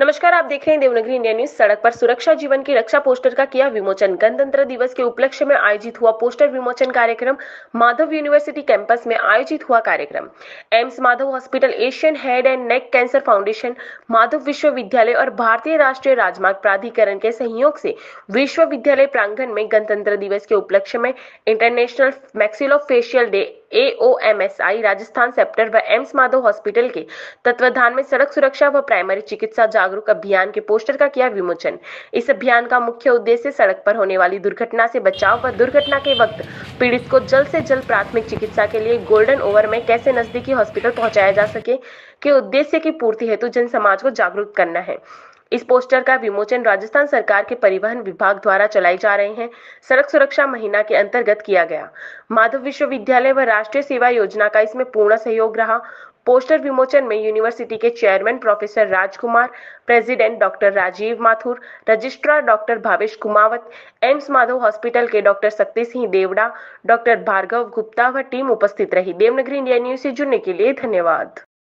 नमस्कार, आप देख रहे हैं देवनगरी इंडिया न्यूज़। सड़क पर सुरक्षा जीवन की रक्षा पोस्टर का किया विमोचन। गणतंत्र दिवस के उपलक्ष्य में आयोजित हुआ पोस्टर विमोचन कार्यक्रम माधव यूनिवर्सिटी कैंपस में आयोजित हुआ कार्यक्रम। AIIMS Madhav hospital, Asian head and neck cancer foundation, Madhav विश्वविद्यालय और भारतीय राष्ट्रीय राजमार्ग प्राधिकरण के सहयोग से विश्वविद्यालय प्रांगण में गणतंत्र दिवस के उपलक्ष्य में international maxillo maxillofacial day AOMSI Rajasthan sceptre व एम्स माधव हॉस्पिटल के तत्वाधान में सड़क सुरक्षा व प्राइमरी चिकित्सा जागरूक अभियान के पोस्टर का किया विमोचन। इस अभियान का मुख्य उद्देश्य सड़क पर होने वाली दुर्घटना से बचाव व दुर्घटना के वक्त पीड़ित को जल्द से जल्द प्राथमिक चिकित्सा के लिए गोल्डन ओवर में कैसे नजदीकी हॉस्पिटल पहुँचाया जा सके के उद्देश्य की पूर्ति हेतु जन समाज को जागरूक करना है। इस पोस्टर का विमोचन राजस्थान सरकार के परिवहन विभाग द्वारा चलाई जा रहे हैं। सड़क सुरक्षा महीना के अंतर्गत किया गया। माधव विश्वविद्यालय व राष्ट्रीय सेवा योजना का इसमें पूर्ण सहयोग रहा। पोस्टर विमोचन में यूनिवर्सिटी के chairman professor Rajkumar, president doctor Rajeev Mathur, registrar doctor Bhavesh Kumawat, AIIMS Madhav hospital के डॉक्टर शक्ति सिंह देवड़ा, डॉक्टर भार्गव गुप्ता व टीम उपस्थित रही। देवनगरी इंडिया न्यूज़ से जुड़ने के लिए धन्यवाद।